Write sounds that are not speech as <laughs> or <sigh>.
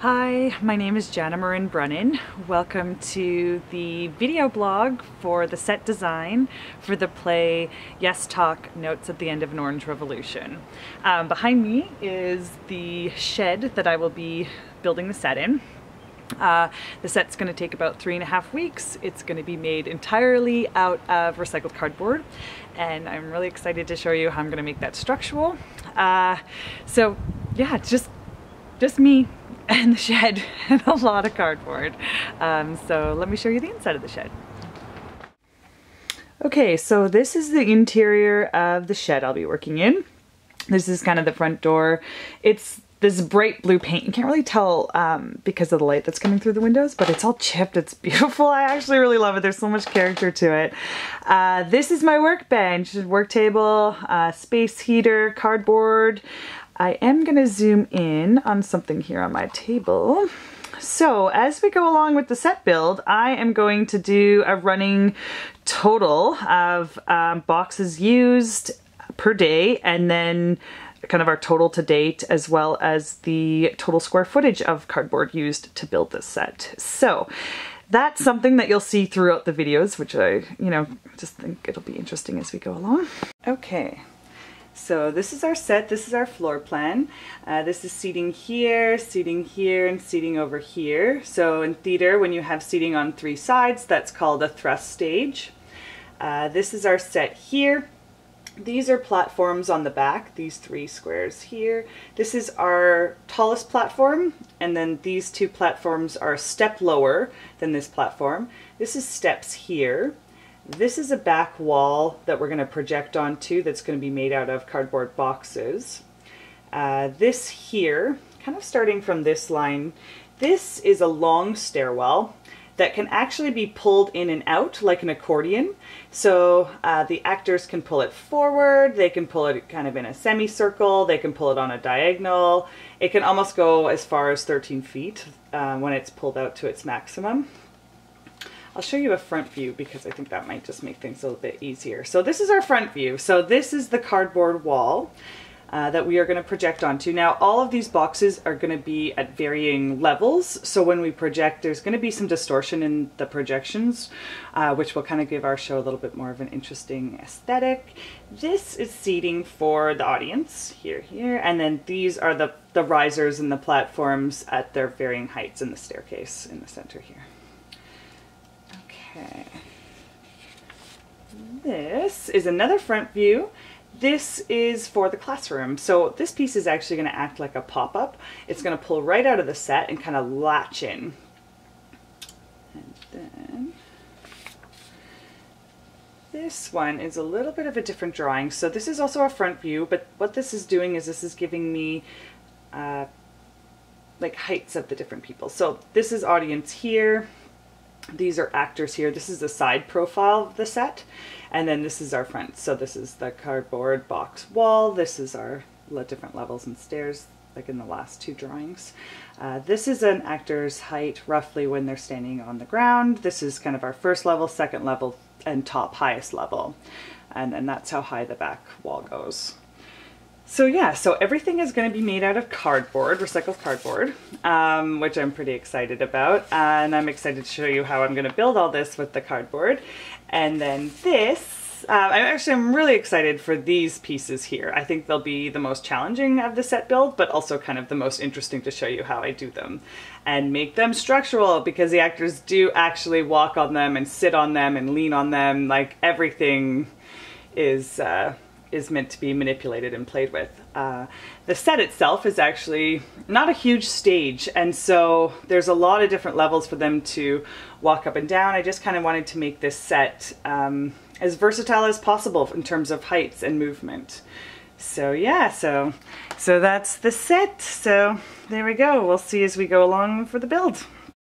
Hi, my name is Janna-Marynn Brunnen. Welcome to the video blog for the set design for the play Yes Tak Notes at the End of an Orange Revolution. Um, behind me is the shed that I will be building the set in. Uh, the set's going to take about three and a half weeks. It's going to be made entirely out of recycled cardboard and I'm really excited to show you how I'm going to make that structural. Uh, so yeah, just just me and the shed <laughs> and a lot of cardboard. Um, so let me show you the inside of the shed. Okay, so this is the interior of the shed I'll be working in. This is kind of the front door. It's this bright blue paint. You can't really tell um, because of the light that's coming through the windows, but it's all chipped. It's beautiful. <laughs> I actually really love it. There's so much character to it. Uh, this is my workbench, work table, uh, space heater, cardboard. I am going to zoom in on something here on my table. So as we go along with the set build, I am going to do a running total of um, boxes used per day and then kind of our total to date as well as the total square footage of cardboard used to build this set. So that's something that you'll see throughout the videos, which I, you know, just think it'll be interesting as we go along. Okay, so this is our set, this is our floor plan. Uh, this is seating here, seating here, and seating over here. So in theater, when you have seating on three sides, that's called a thrust stage. Uh, this is our set here. These are platforms on the back, these three squares here. This is our tallest platform, and then these two platforms are a step lower than this platform. This is steps here. This is a back wall that we're going to project onto that's going to be made out of cardboard boxes. Uh, this here, kind of starting from this line, this is a long stairwell that can actually be pulled in and out like an accordion. So uh, the actors can pull it forward, they can pull it kind of in a semicircle, they can pull it on a diagonal. It can almost go as far as 13 feet uh, when it's pulled out to its maximum. I'll show you a front view because I think that might just make things a little bit easier. So this is our front view. So this is the cardboard wall. Uh, that we are going to project onto. Now all of these boxes are going to be at varying levels so when we project there's going to be some distortion in the projections uh, which will kind of give our show a little bit more of an interesting aesthetic. This is seating for the audience here here and then these are the, the risers and the platforms at their varying heights in the staircase in the center here. Okay. This is another front view. This is for the classroom. So this piece is actually going to act like a pop-up. It's going to pull right out of the set and kind of latch in. And then this one is a little bit of a different drawing. So this is also a front view, but what this is doing is this is giving me uh, like heights of the different people. So this is audience here. These are actors here. This is the side profile of the set. And then this is our front. So this is the cardboard box wall. This is our different levels and stairs like in the last two drawings. Uh, this is an actor's height roughly when they're standing on the ground. This is kind of our first level, second level, and top highest level. And then that's how high the back wall goes. So yeah, so everything is going to be made out of cardboard, recycled cardboard, um, which I'm pretty excited about. And I'm excited to show you how I'm going to build all this with the cardboard. And then this, uh, I'm actually I'm really excited for these pieces here. I think they'll be the most challenging of the set build, but also kind of the most interesting to show you how I do them. And make them structural because the actors do actually walk on them and sit on them and lean on them. Like everything is... Uh, is meant to be manipulated and played with. Uh, the set itself is actually not a huge stage and so there's a lot of different levels for them to walk up and down. I just kind of wanted to make this set um, as versatile as possible in terms of heights and movement. So yeah, so, so that's the set. So there we go. We'll see as we go along for the build.